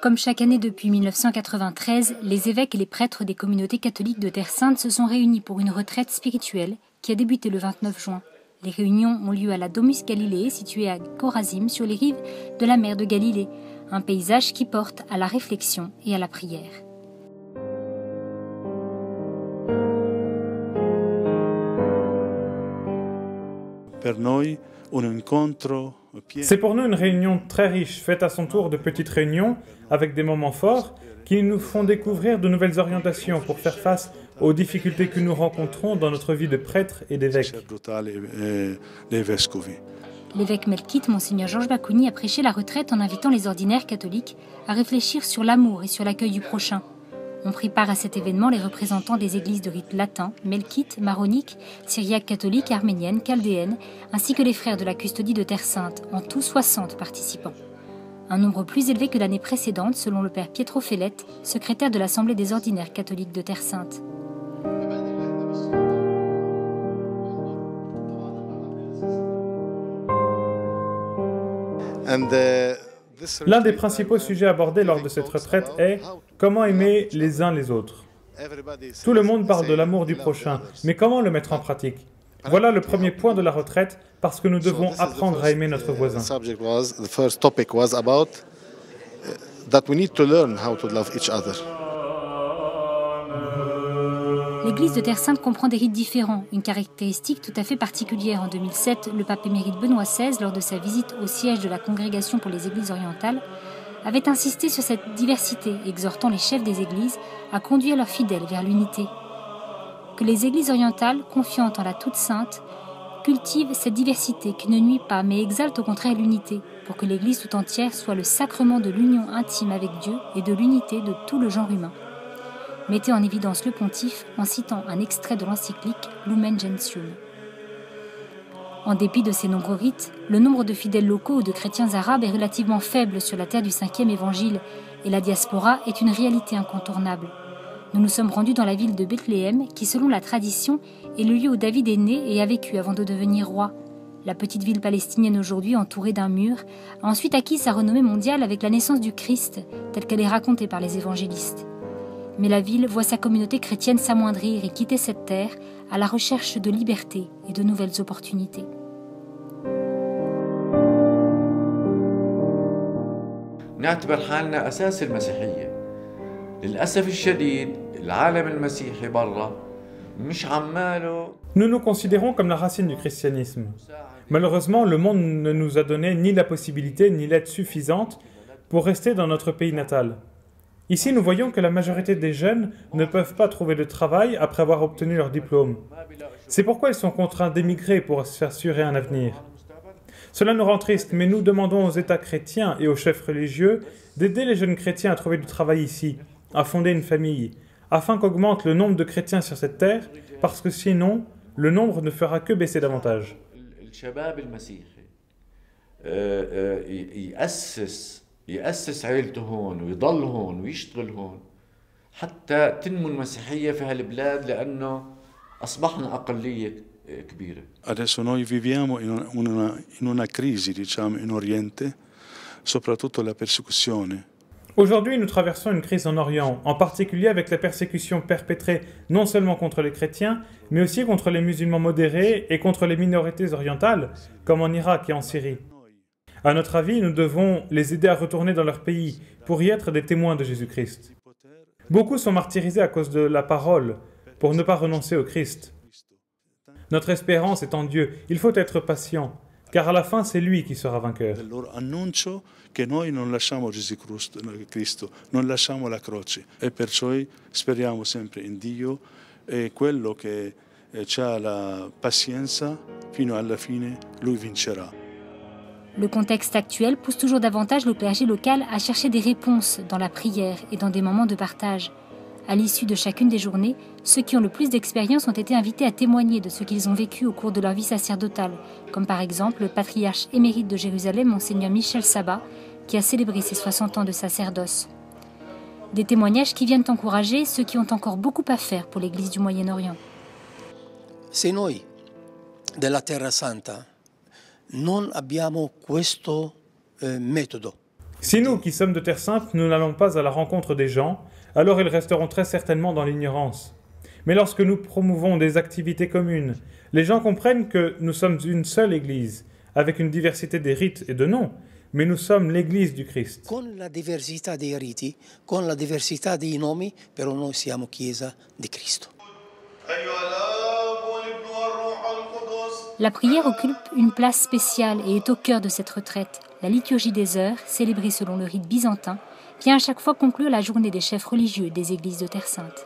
Comme chaque année depuis 1993, les évêques et les prêtres des communautés catholiques de Terre Sainte se sont réunis pour une retraite spirituelle qui a débuté le 29 juin. Les réunions ont lieu à la Domus Galilée, située à Corazim, sur les rives de la mer de Galilée, un paysage qui porte à la réflexion et à la prière. C'est pour nous une réunion très riche, faite à son tour de petites réunions, avec des moments forts, qui nous font découvrir de nouvelles orientations pour faire face aux difficultés que nous rencontrons dans notre vie de prêtre et d'évêque. L'évêque Melkite, Monseigneur Georges Bakouni, a prêché la retraite en invitant les ordinaires catholiques à réfléchir sur l'amour et sur l'accueil du prochain. On prit part à cet événement les représentants des églises de rite latin, melkite, maronique, syriaque catholique, arménienne, chaldéenne, ainsi que les frères de la custodie de Terre Sainte, en tout 60 participants. Un nombre plus élevé que l'année précédente, selon le père Pietro Fellette, secrétaire de l'Assemblée des ordinaires catholiques de Terre Sainte. Uh, L'un des principaux sujets abordés lors de cette retraite est comment aimer les uns les autres. Tout le monde parle de l'amour du prochain, mais comment le mettre en pratique? Voilà le premier point de la retraite parce que nous devons apprendre à aimer notre voisin. L'Église de Terre Sainte comprend des rites différents, une caractéristique tout à fait particulière. En 2007, le pape émérite Benoît XVI, lors de sa visite au siège de la Congrégation pour les Églises orientales, avait insisté sur cette diversité, exhortant les chefs des églises à conduire leurs fidèles vers l'unité. Que les églises orientales, confiantes en la Toute Sainte, cultivent cette diversité qui ne nuit pas mais exalte au contraire l'unité, pour que l'Église tout entière soit le sacrement de l'union intime avec Dieu et de l'unité de tout le genre humain mettait en évidence le pontife en citant un extrait de l'encyclique Lumen Gentium. En dépit de ces nombreux rites, le nombre de fidèles locaux ou de chrétiens arabes est relativement faible sur la terre du cinquième évangile et la diaspora est une réalité incontournable. Nous nous sommes rendus dans la ville de Bethléem, qui, selon la tradition, est le lieu où David est né et a vécu avant de devenir roi. La petite ville palestinienne aujourd'hui, entourée d'un mur, a ensuite acquis sa renommée mondiale avec la naissance du Christ, telle qu'elle est racontée par les évangélistes mais la ville voit sa communauté chrétienne s'amoindrir et quitter cette terre à la recherche de liberté et de nouvelles opportunités. Nous nous considérons comme la racine du christianisme. Malheureusement, le monde ne nous a donné ni la possibilité ni l'aide suffisante pour rester dans notre pays natal. Ici, nous voyons que la majorité des jeunes ne peuvent pas trouver de travail après avoir obtenu leur diplôme. C'est pourquoi ils sont contraints d'émigrer pour s'assurer un avenir. Cela nous rend tristes, mais nous demandons aux États chrétiens et aux chefs religieux d'aider les jeunes chrétiens à trouver du travail ici, à fonder une famille, afin qu'augmente le nombre de chrétiens sur cette terre, parce que sinon, le nombre ne fera que baisser davantage. يأسس عيلته هون ويضل هون ويشتغل هون حتى تنمو المسيحية في هالبلاد لأنه أصبحنا أقلية كبيرة. Adesso noi viviamo in una, in una crisi, diciamo, in Oriente, soprattutto la persecuzione. Aujourd'hui, nous traversons une crise en Orient, en particulier avec la persécution perpétrée non seulement contre les chrétiens, mais aussi contre les musulmans modérés et contre les minorités orientales, comme en Irak et en Syrie. À notre avis, nous devons les aider à retourner dans leur pays pour y être des témoins de Jésus-Christ. Beaucoup sont martyrisés à cause de la parole, pour ne pas renoncer au Christ. Notre espérance est en Dieu. Il faut être patient, car à la fin, c'est lui qui sera vainqueur. la e la lui. Le contexte actuel pousse toujours davantage le clergé local à chercher des réponses dans la prière et dans des moments de partage. À l'issue de chacune des journées, ceux qui ont le plus d'expérience ont été invités à témoigner de ce qu'ils ont vécu au cours de leur vie sacerdotale, comme par exemple le patriarche émérite de Jérusalem, Monseigneur Michel Sabat, qui a célébré ses 60 ans de sacerdoce. Des témoignages qui viennent encourager ceux qui ont encore beaucoup à faire pour l'Église du Moyen-Orient. C'est noi, de la Terra Santa, non abbiamo questo méthode. Si nous, qui sommes de Terre Sainte, nous n'allons pas à la rencontre des gens, alors ils resteront très certainement dans l'ignorance. Mais lorsque nous promouvons des activités communes, les gens comprennent que nous sommes une seule Église, avec une diversité des rites et de noms, mais nous sommes l'Église du Christ. Con la diversità dei riti, con la diversità dei nomi, però noi siamo Chiesa di Cristo. La prière occupe une place spéciale et est au cœur de cette retraite. La liturgie des heures, célébrée selon le rite byzantin, vient à chaque fois conclure la journée des chefs religieux des églises de Terre Sainte.